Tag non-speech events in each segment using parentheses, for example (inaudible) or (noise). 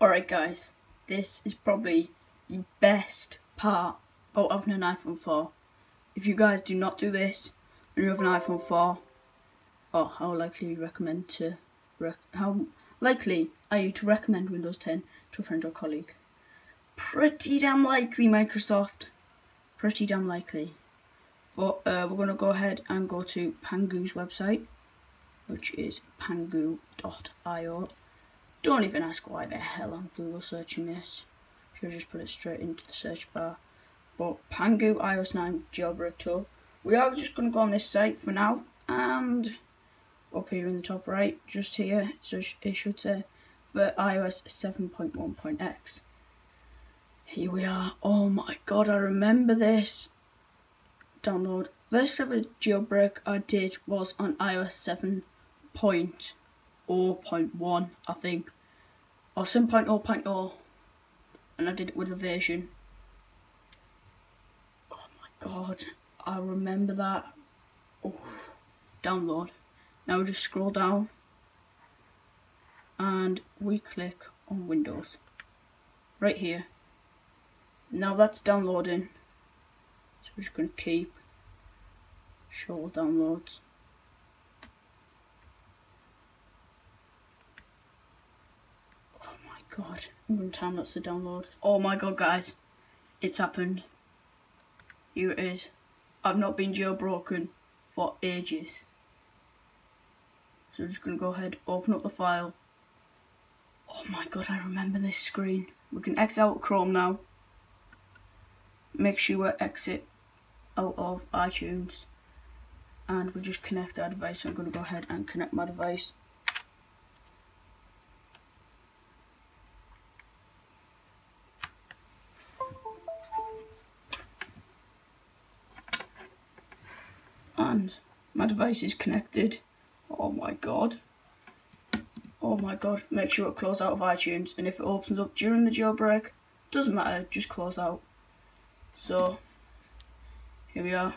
Alright guys, this is probably the best part about having an iPhone 4. If you guys do not do this and you have an iPhone 4, or how likely you recommend to rec how likely are you to recommend Windows 10 to a friend or colleague? Pretty damn likely, Microsoft. Pretty damn likely. But uh, we're going to go ahead and go to Pangu's website, which is pangu.io. Don't even ask why the hell I'm Google searching this. Should just put it straight into the search bar. But Pangu iOS 9 jailbreak tool. We are just going to go on this site for now. And up here in the top right, just here, so it should say for iOS 7.1.x. Here we are. Oh my god, I remember this. Download. First ever jailbreak I did was on iOS 7.0.1, I think. Or 7.0.0. And I did it with a version. Oh my god. I remember that. Oh, download. Now we just scroll down. And we click on Windows. Right here. Now that's downloading. So we're just going to keep show downloads. Oh my god, I'm going to time lapse the download. Oh my god guys, it's happened. Here it is. I've not been jailbroken for ages. So I'm just going to go ahead, open up the file. Oh my god, I remember this screen. We can exit out Chrome now make sure we exit out of iTunes and we just connect our device. So I'm going to go ahead and connect my device. And my device is connected. Oh my god. Oh my god. Make sure it close out of iTunes and if it opens up during the jailbreak, doesn't matter, just close out. So, here we are.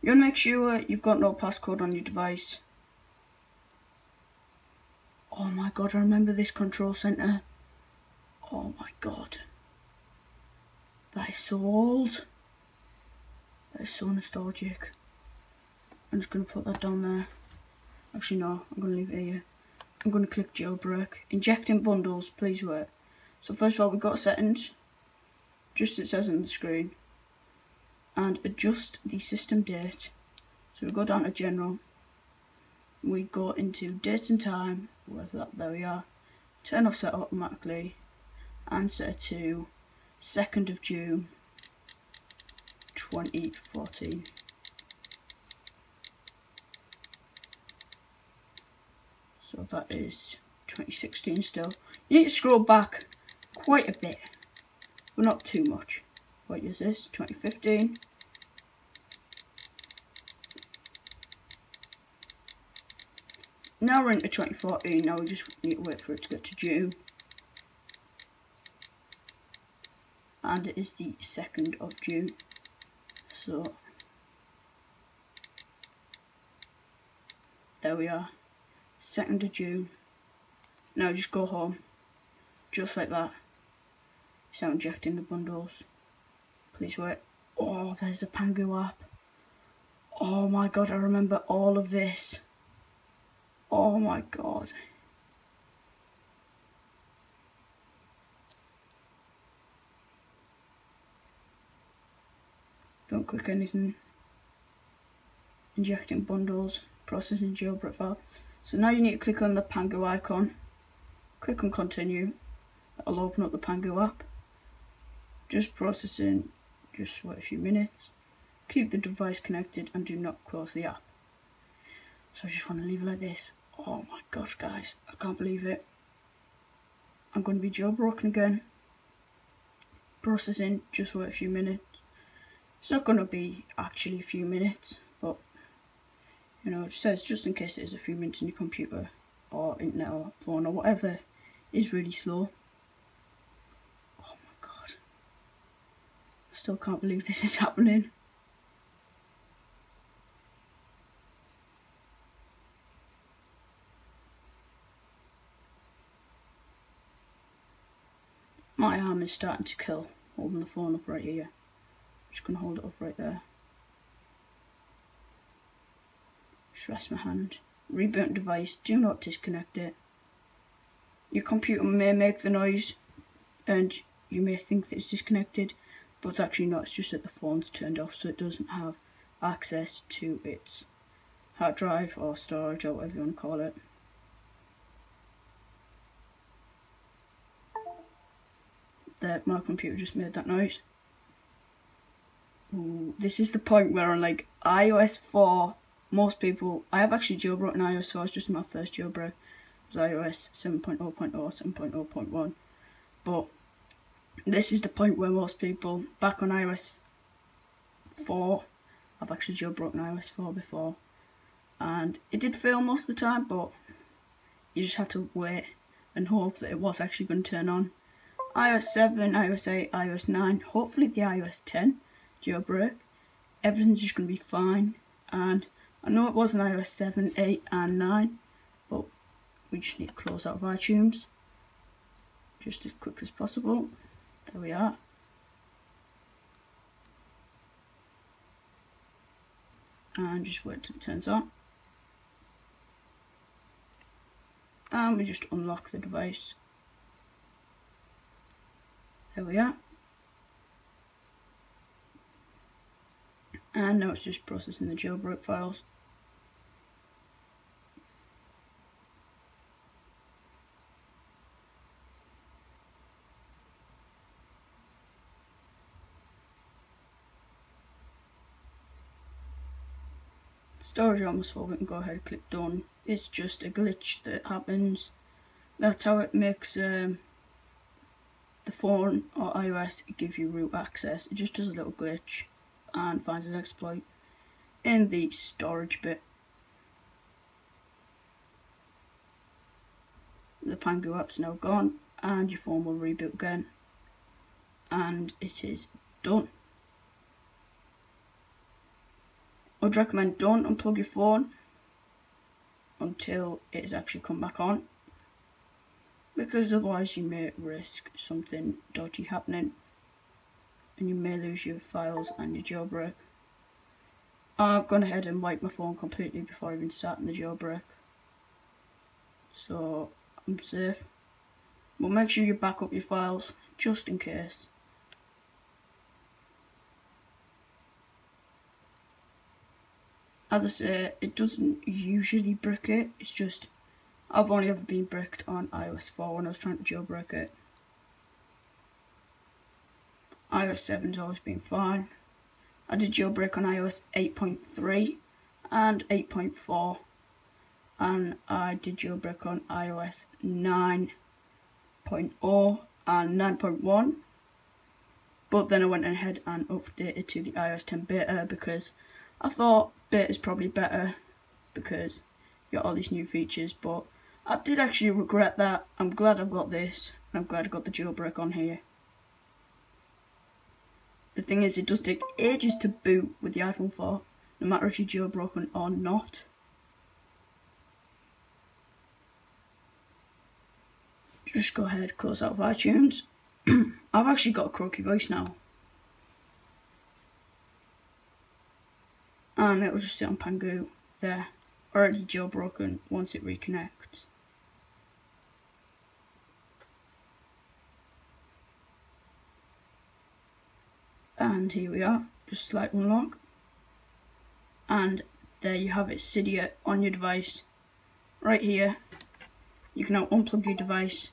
You want to make sure you've got no passcode on your device. Oh my god, I remember this control center. Oh my god. That is so old. That is so nostalgic. I'm just going to put that down there. Actually, no, I'm going to leave it here. I'm going to click jailbreak. Injecting bundles, please wait. So first of all, we've got settings just as it says on the screen and adjust the system date so we go down to general we go into date and time where's that there we are turn off set automatically and set to 2nd of June 2014 so that is 2016 still you need to scroll back quite a bit but not too much. What is this? 2015. Now we're into 2014, now we just need to wait for it to get to June. And it is the 2nd of June. So, there we are. 2nd of June. Now just go home. Just like that. Start injecting the bundles. Please wait. Oh, there's a Pangu app. Oh my god, I remember all of this. Oh my god. Don't click anything. Injecting bundles, processing jailbreak file. So now you need to click on the Pangu icon. Click on continue. That'll open up the Pangu app just processing, just wait a few minutes. Keep the device connected and do not close the app. So I just want to leave it like this. Oh my gosh guys, I can't believe it. I'm going to be jailbroken again. Processing, just wait a few minutes. It's not going to be actually a few minutes, but you know, it says just in case it is a few minutes in your computer or internet or phone or whatever is really slow. Oh my god. I still can't believe this is (laughs) happening. My arm is starting to kill holding the phone up right here. I'm just to hold it up right there. Just rest my hand. Reboot device. Do not disconnect it. Your computer may make the noise and you may think that it's disconnected but it's actually not. It's just that the phone's turned off so it doesn't have access to its hard drive or storage or whatever you want to call it. That my computer just made that noise. Ooh, this is the point where on like iOS 4, most people, I have actually jailbroken iOS 4, it's just my first jailbreak. It was iOS 7.0.0, 7.0.1. But this is the point where most people, back on iOS 4, I've actually jailbroken iOS 4 before, and it did fail most of the time, but you just had to wait and hope that it was actually going to turn on. iOS 7, iOS 8, iOS 9, hopefully the iOS 10 jailbreak, everything's just going to be fine, and I know it wasn't iOS 7, 8 and 9, but we just need to close out of iTunes just as quick as possible. There we are. And just wait till it turns on. And we just unlock the device. There we are. And now it's just processing the jailbreak files. storage almost full, we can go ahead and click done. It's just a glitch that happens. That's how it makes um, the phone or iOS gives you root access. It just does a little glitch and finds an exploit in the storage bit. The Pangu app's now gone and your phone will reboot again and it is done. I'd recommend don't unplug your phone until it has actually come back on because otherwise you may risk something dodgy happening and you may lose your files and your jailbreak. I've gone ahead and wiped my phone completely before even starting the jailbreak so I'm safe but make sure you back up your files just in case as I say, it doesn't usually brick it. It's just, I've only ever been bricked on iOS 4 when I was trying to jailbreak it. iOS 7's always been fine. I did jailbreak on iOS 8.3 and 8.4 and I did jailbreak on iOS 9.0 and 9.1 but then I went ahead and updated to the iOS 10 beta because I thought bit is probably better because you got all these new features, but I did actually regret that. I'm glad I've got this. I'm glad I got the jailbreak on here. The thing is, it does take ages to boot with the iPhone 4, no matter if you're jailbroken or not. Just go ahead, close out of iTunes. (clears throat) I've actually got a croaky voice now. and it will just sit on Pangu there, already jailbroken once it reconnects. And here we are, just slight unlock. And there you have it, Cydia on your device. Right here, you can now unplug your device,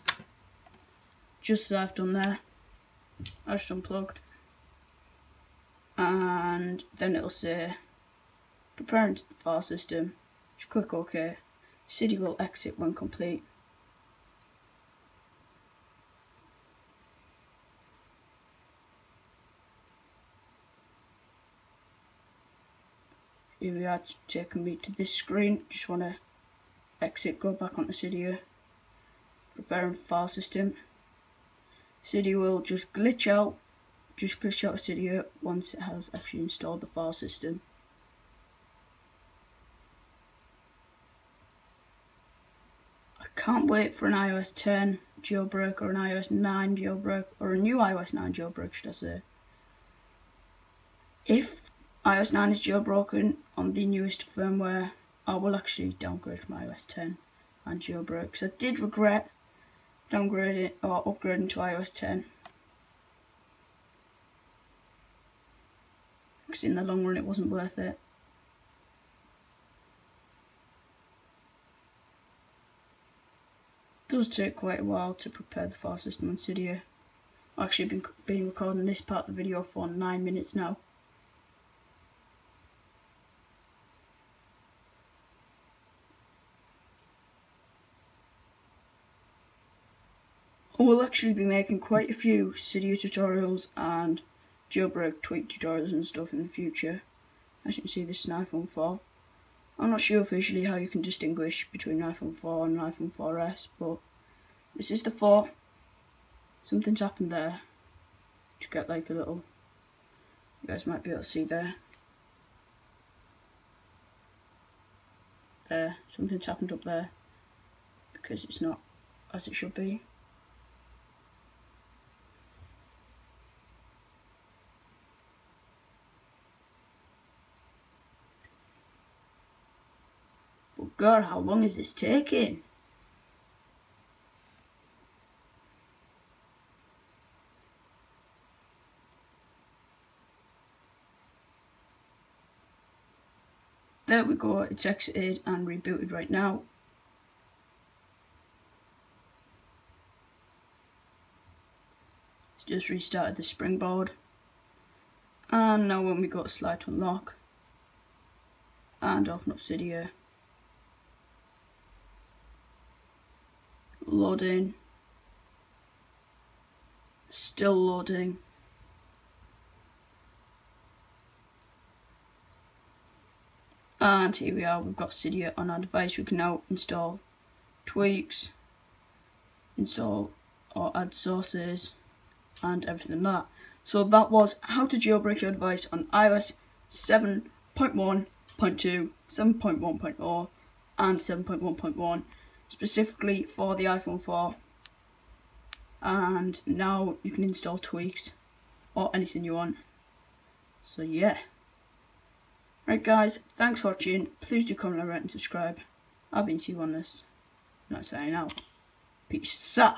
just as I've done there. I just unplugged. And then it'll say the parent file system, just click OK. Cydia will exit when complete. We are, taking me to this screen. Just want to exit, go back onto Cydia. Preparing file system. Cydia will just glitch out, just glitch out Cydia once it has actually installed the file system. I can't wait for an iOS 10 jailbreak or an iOS 9 jailbreak or a new iOS 9 jailbreak, should I say. If iOS 9 is jailbroken on the newest firmware, I will actually downgrade from iOS 10 and jailbreak. Because I did regret downgrading or upgrading to iOS 10. Because in the long run it wasn't worth it. It does take quite a while to prepare the file system on Cydia. I've actually been, been recording this part of the video for 9 minutes now. I will actually be making quite a few Cydia tutorials and jailbreak tweak tutorials and stuff in the future. As you can see this is an iPhone 4. I'm not sure officially how you can distinguish between iPhone 4 and an iPhone 4S but this is the 4. Something's happened there. To get like a little, you guys might be able to see there. There, something's happened up there because it's not as it should be. God, how long is this taking? There we go, it's exited and rebooted right now. It's just restarted the springboard. And now when we go slide to unlock and open Cydia loading. Still loading. And here we are we've got Cydia on our device. We can now install tweaks install or add sources and everything like that. So that was how to jailbreak your device on iOS 7.1.2 7.1.0 and 7.1.1 specifically for the iPhone 4 and now you can install tweaks or anything you want. So yeah. Right guys thanks for watching. Please do comment rate and subscribe. I've been see you on this. Not saying out. Peace out